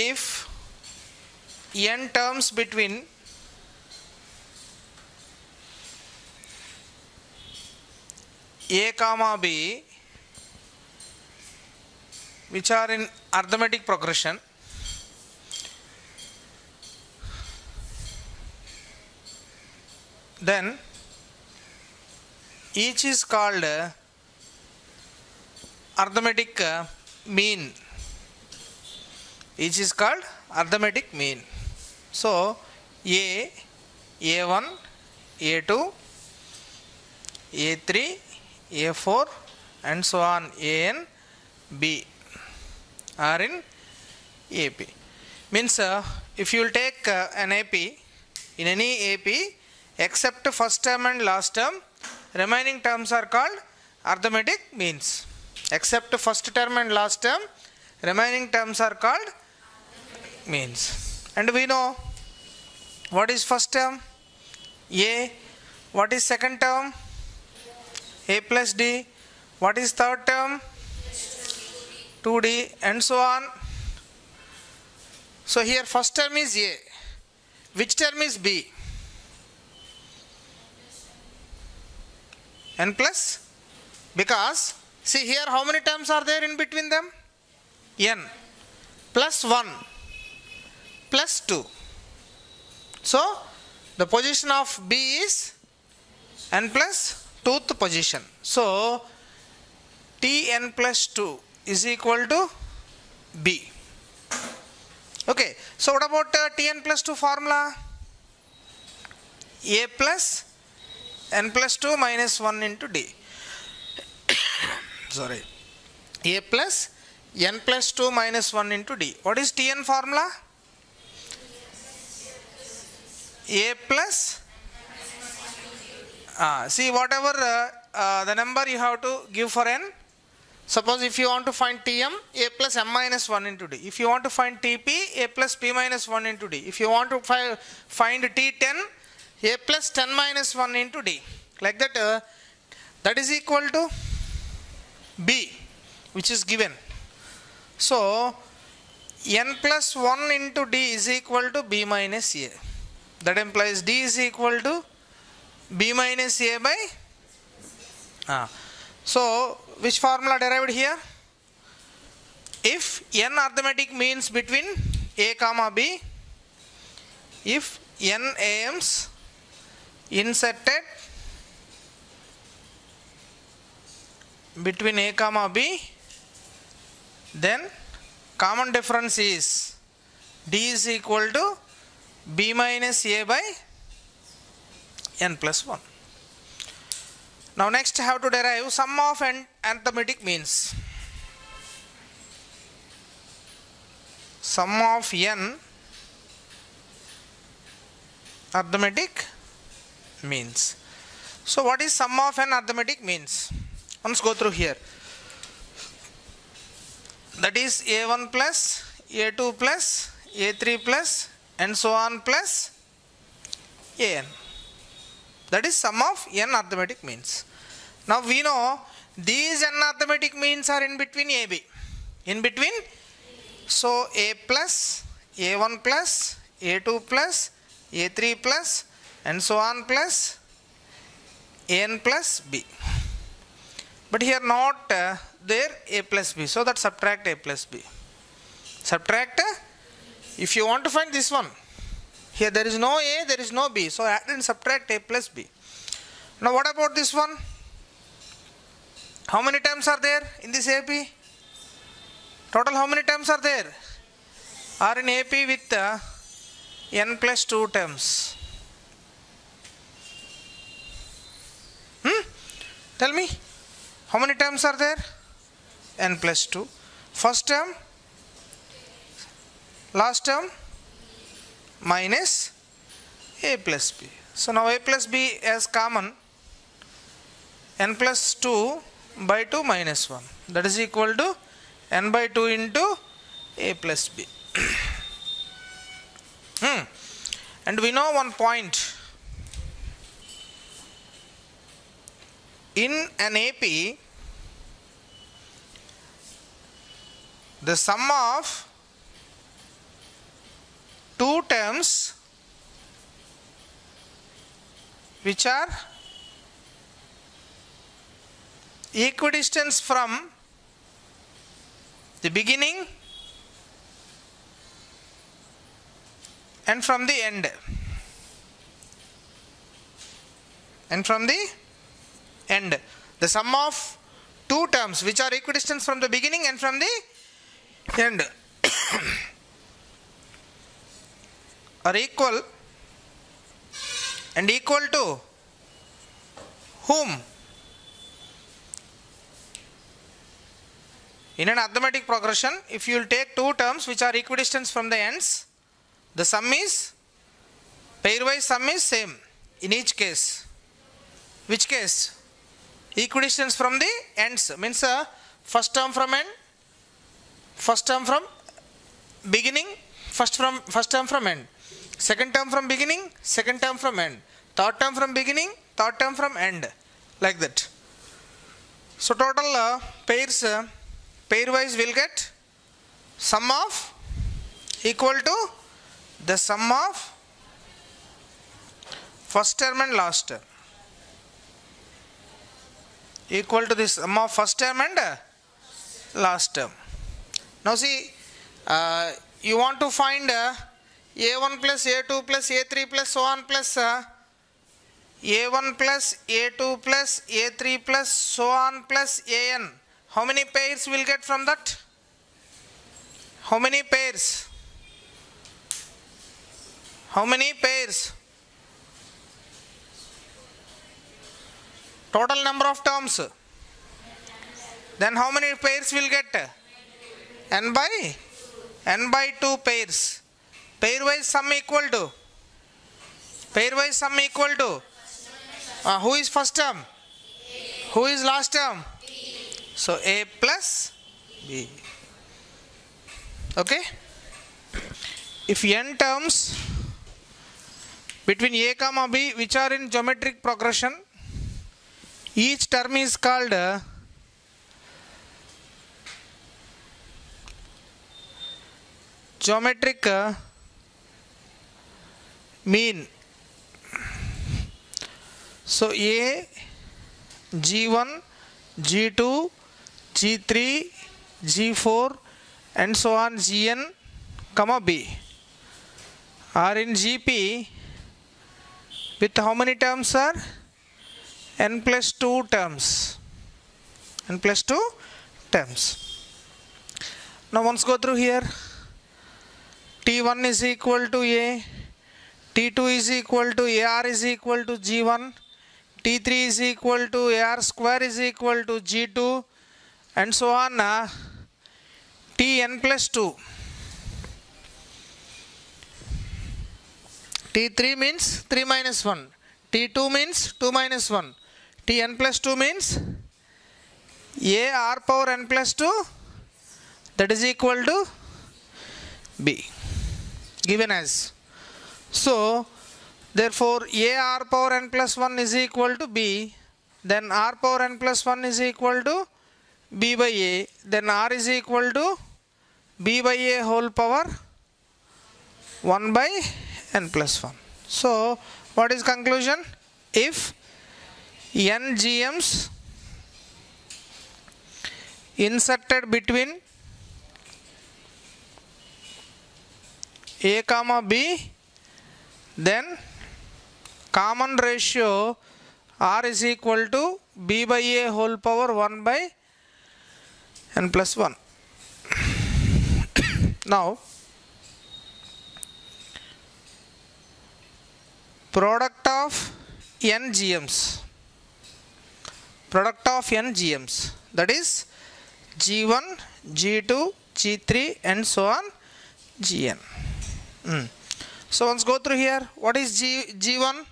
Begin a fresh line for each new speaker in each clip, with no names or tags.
if n terms between a comma b which are in arithmetic progression then each is called arithmetic mean each is called arithmetic mean. So a a1 a2 a3 a4 and so on an b are in ap means uh, if you will take uh, an ap in any ap except first term and last term remaining terms are called arithmetic means. Except first term and last term remaining terms are called means. And we know what is first term? A. What is second term? A plus d. What is third term? 2d and so on. So here first term is a. Which term is b? N plus? Because see here how many terms are there in between them? N plus 1 plus 2 so the position of b is n plus 2th position. So tn plus 2 is equal to b. Okay. So what about uh, tn plus 2 formula? A plus n plus 2 minus 1 into d. Sorry. A plus n plus 2 minus 1 into d. What is tn formula a plus? Ah, see whatever uh, uh, the number you have to give for n. Suppose if you want to find tm a plus m minus 1 into d. If you want to find tp a plus p minus 1 into d. If you want to fi- find t10 a plus 10 minus 1 into d. Like that uh, that is equal to b which is given. So n plus 1 into d is equal to b minus a that implies d is equal to b minus a by ah. so which formula derived here if n arithmetic means between a comma b if n ams inserted between a comma b then common difference is d is equal to b minus a by n plus 1 now next have to derive sum of n arithmetic means. Sum of n arithmetic means. So what is sum of n arithmetic means? Let's go through here. That is a1 plus a2 plus a3 plus and so on plus an. That is sum of n arithmetic means. Now we know these n arithmetic means are in between ab in between so a plus a1 plus a2 plus a3 plus and so on plus an plus b. But here not uh, there a plus b. So that subtract a plus b. Subtract uh, if you want to find this one here there is no a there is no b. So add and subtract a plus b. Now what about this one? How many terms are there in this ap total how many terms are there? Are in ap with uh, n plus 2 terms hmm? Tell me how many terms are there? N plus 2 first term last term minus a plus b. So now a plus b as common n plus 2 by 2 minus 1 that is equal to n by 2 into a plus b. Hmm. and we know one point. In an AP the sum of two terms which are equidistant from the beginning and from the end. And from the end. The sum of two terms which are equidistant from the beginning and from the end. are equal and equal to whom? In an arithmetic progression if you will take two terms which are equidistant from the ends the sum is pairwise sum is same in each case. Which case? Equidistance from the ends. Means uh, first term from end first term from beginning first from first term from end second term from beginning second term from end. Third term from beginning third term from end. Like that. So total uh, pairs uh, pairwise will get sum of equal to the sum of first term and last. Term equal to the sum of first term and uh, last term. Now see, uh, you want to find uh, a1 plus a2 plus a3 plus so on plus uh, a1 plus a2 plus a3 plus so on plus an. How many pairs will get from that? How many pairs? How many pairs? Total number of terms. Then how many pairs will get? n by n by 2 pairs. Pairwise sum equal to? Pairwise sum equal to? Uh, who is first term? Who is last term? So A plus B. Okay? If n terms between A comma B which are in geometric progression each term is called uh, geometric uh, mean so a g1 g2 g3 g4 and so on gn comma b. Are in gp with how many terms are n plus 2 terms. N plus 2 terms. Now once go through here t1 is equal to a t2 is equal to ar is equal to g1 t3 is equal to ar square is equal to g2 and so on uh, tn plus 2 t3 means 3 minus 1 t2 means 2 minus 1 tn plus 2 means a r power n plus 2 that is equal to b. Given as so therefore a r power n plus 1 is equal to b then r power n plus 1 is equal to b by a then r is equal to b by a whole power 1 by n plus 1 so what is conclusion? If n gms inserted between a comma b then common ratio r is equal to b by a whole power 1 by n plus 1 now product of n gms product of n gms that is g1 g2 g3 and so on gn Mm. So once go through here. What is g g1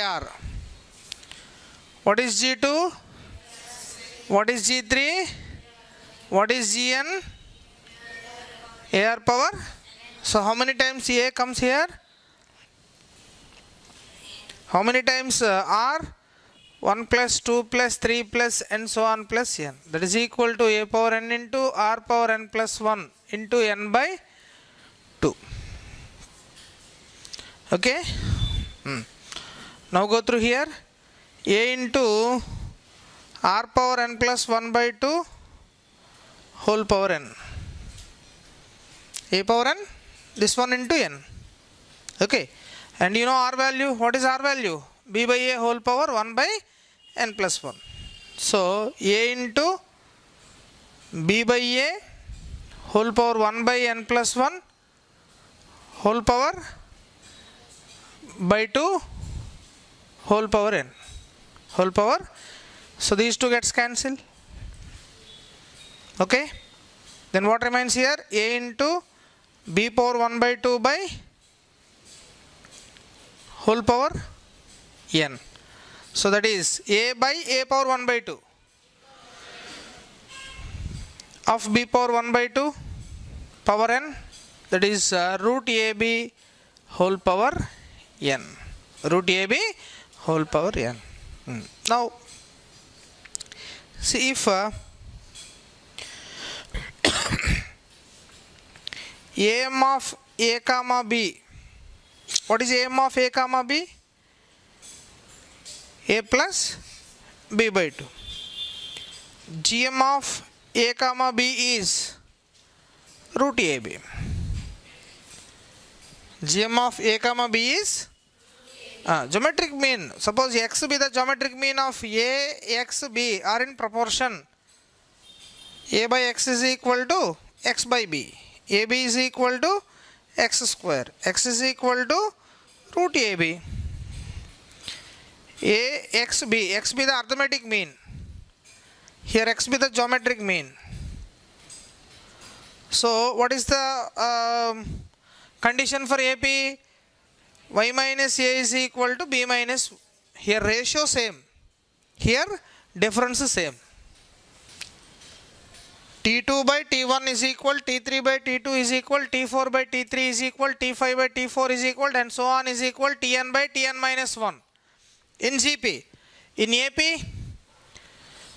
ar what is g2 what is g3 what is gn ar power. So how many times a comes here? How many times uh, r? 1 plus 2 plus 3 plus and so on plus n. That is equal to a power n into r power n plus 1 into n by 2 okay Hmm. Now go through here. A into r power n plus 1 by 2 whole power n. A power n, this one into n. Okay. And you know r value, what is r value? b by a whole power 1 by n plus 1. So a into b by a whole power 1 by n plus 1 whole power by 2 whole power n. Whole power. So these two gets cancelled. Okay? Then what remains here? A into b power 1 by 2 by whole power n. So that is a by a power 1 by 2 of b power 1 by 2 power n that is uh, root ab whole power n root ab whole power n Hmm. now see if uh, am of a comma b what is am of a comma b a plus b by 2 gm of a comma b is root ab gm of a comma b is? Uh, geometric mean. Suppose x be the geometric mean of a x b are in proportion. A by x is equal to x by b. Ab is equal to x square. X is equal to root ab a x b. X be the arithmetic mean. Here x be the geometric mean. So what is the um, condition for ap y minus a is equal to b minus here ratio same here difference same. T2 by t1 is equal t3 by t2 is equal t4 by t3 is equal t5 by t4 is equal and so on is equal tn by tn minus 1 in gp in ap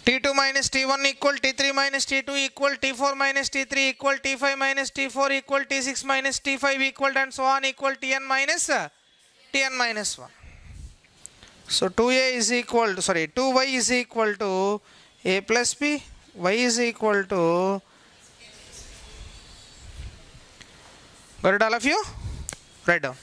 T two minus T one equal T three minus T two equal T four minus T three equal T five minus T four equal T six minus T five equal and so on equal T N minus T N minus one so two A is equal to sorry two Y is equal to A plus B Y is equal to గరిడ్ all of you write down